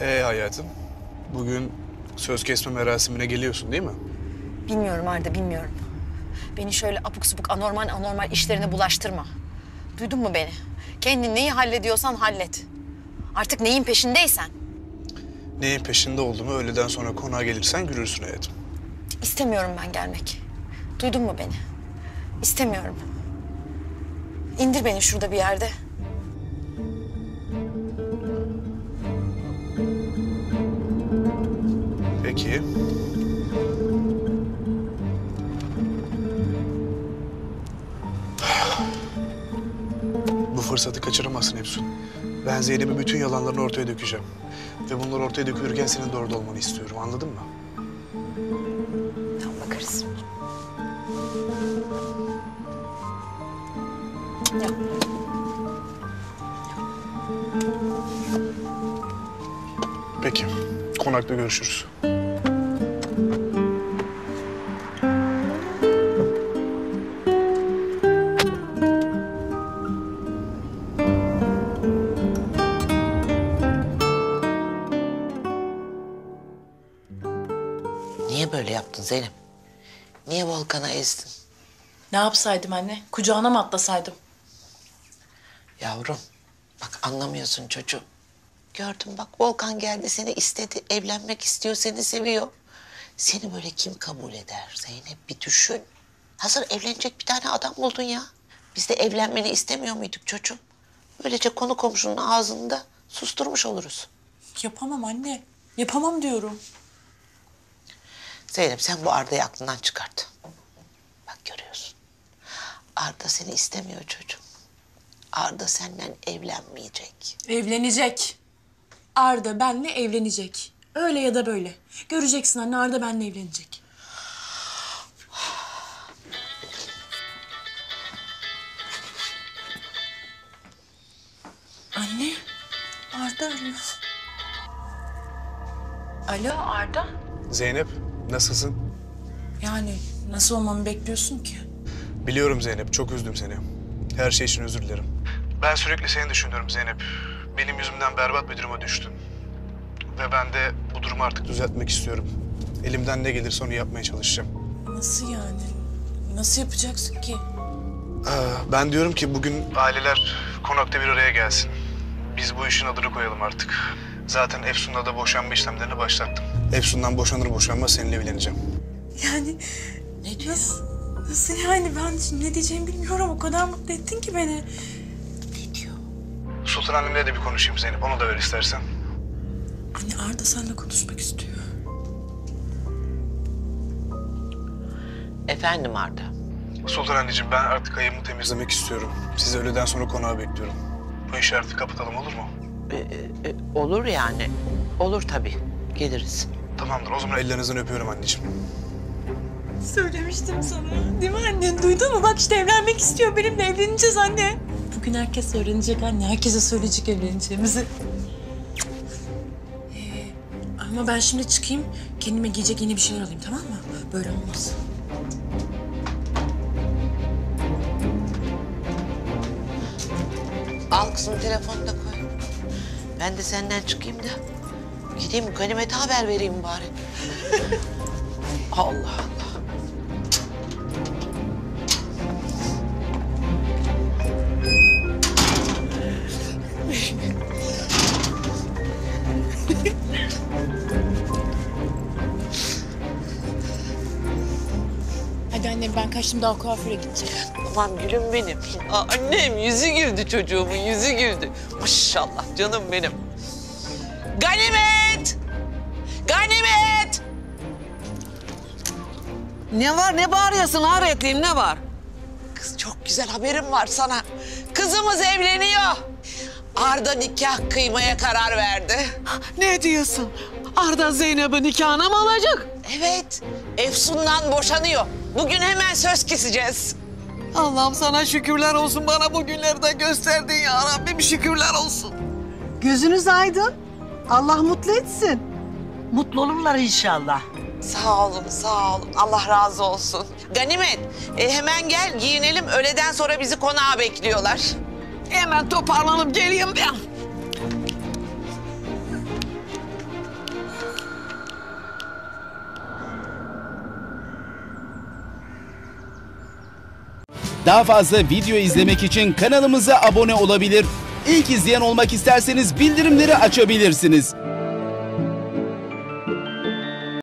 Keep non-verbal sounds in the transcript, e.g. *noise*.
Ee hayatım, bugün söz kesme merasimine geliyorsun değil mi? Bilmiyorum Arda, bilmiyorum. Beni şöyle abuk subuk anormal anormal işlerine bulaştırma. Duydun mu beni? Kendin neyi hallediyorsan hallet. Artık neyin peşindeysen. Neyin peşinde olduğumu öğleden sonra konağa gelirsen görürsün hayatım. İstemiyorum ben gelmek. Duydun mu beni? İstemiyorum. İndir beni şurada bir yerde. Peki. Bu fırsatı kaçıramazsın Efsun. Ben Zeynep'in bütün yalanlarını ortaya dökeceğim. Ve bunları ortaya dökülürken senin de orada olmanı istiyorum. Anladın mı? Tamam bakarız. Peki. Konakta görüşürüz. Böyle yaptın Zeynep? Niye Volkan'a ezdin? Ne yapsaydım anne? Kucağına mı atlasaydım? Yavrum, bak anlamıyorsun çocuğum. Gördüm bak Volkan geldi seni istedi, evlenmek istiyor, seni seviyor. Seni böyle kim kabul eder Zeynep bir düşün. Hazır evlenecek bir tane adam buldun ya. Biz de evlenmeni istemiyor muyduk çocuğum? Böylece konu komşunun ağzında susturmuş oluruz. Yapamam anne. Yapamam diyorum. Zeynep sen bu Arda'yı aklından çıkart. Bak görüyorsun. Arda seni istemiyor çocuğum. Arda senden evlenmeyecek. Evlenecek. Arda benle evlenecek. Öyle ya da böyle. Göreceksin anne Arda benle evlenecek. Anne, Arda arıyor. Alo Arda. Zeynep, nasılsın? Yani nasıl olmamı bekliyorsun ki? Biliyorum Zeynep, çok üzdüm seni. Her şey için özür dilerim. Ben sürekli seni düşünüyorum Zeynep. Benim yüzümden berbat bir duruma düştün. Ve ben de bu durumu artık düzeltmek istiyorum. Elimden ne gelirse onu yapmaya çalışacağım. Nasıl yani? Nasıl yapacaksın ki? Aa, ben diyorum ki bugün aileler konakta bir araya gelsin. Biz bu işin adını koyalım artık. Zaten Efsun'la da boşanma işlemlerini başlattım. Efsun'dan boşanır boşanmaz seninle evleneceğim. Yani Ne diyor? nasıl yani ben şimdi ne diyeceğimi bilmiyorum. O kadar mutlu ettin ki beni. Ne diyor? Sultan annemle de bir konuşayım Zeynep. Onu da ver istersen. Anne Arda seninle konuşmak istiyor. Efendim Arda. Sultan anneciğim ben artık ayımı temizlemek istiyorum. Sizi öğleden sonra konağa bekliyorum. Bu işi artık kapatalım olur mu? Ee, e, olur yani. Olur tabii. Geliriz. Tamamdır. O zaman ellerinizden öpüyorum anneciğim. Söylemiştim sana. Değil mi anne? Duydun mu? Bak işte evlenmek istiyor. Benimle evleneceğiz anne. Bugün herkes öğrenecek anne. Herkese söyleyecek evleneceğimizi. Ee, ama ben şimdi çıkayım. Kendime giyecek yeni bir şeyler alayım tamam mı? Böyle olmaz. Al kızım telefonu da koy. Ben de senden çıkayım da gideyim Ganimet'e haber vereyim bari. *laughs* Allah Allah. *laughs* Hadi annem ben kaçtım daha kuaföre gideceğim. Aman gülüm benim. Aa, annem yüzü güldü çocuğumun yüzü güldü. Maşallah canım benim. Ganimet! Ganimet! Ne var ne bağırıyorsun Hayretliğim ne var? Kız çok güzel haberim var sana. Kızımız evleniyor. Arda nikah kıymaya karar verdi. Ne diyorsun? Arda Zeynep'in nikahına mı alacak? Evet, Efsun'dan boşanıyor. Bugün hemen söz keseceğiz. Allah'ım sana şükürler olsun bana bu günlerde gösterdin ya Rabbim şükürler olsun. Gözünüz aydın. Allah mutlu etsin. Mutlu olurlar inşallah. Sağ olun, sağ olun. Allah razı olsun. Ganimet, e, hemen gel giyinelim. Öğleden sonra bizi konağa bekliyorlar. Hemen toparlanıp geleyim ben. Daha fazla video izlemek için kanalımıza abone olabilir. İlk izleyen olmak isterseniz bildirimleri açabilirsiniz.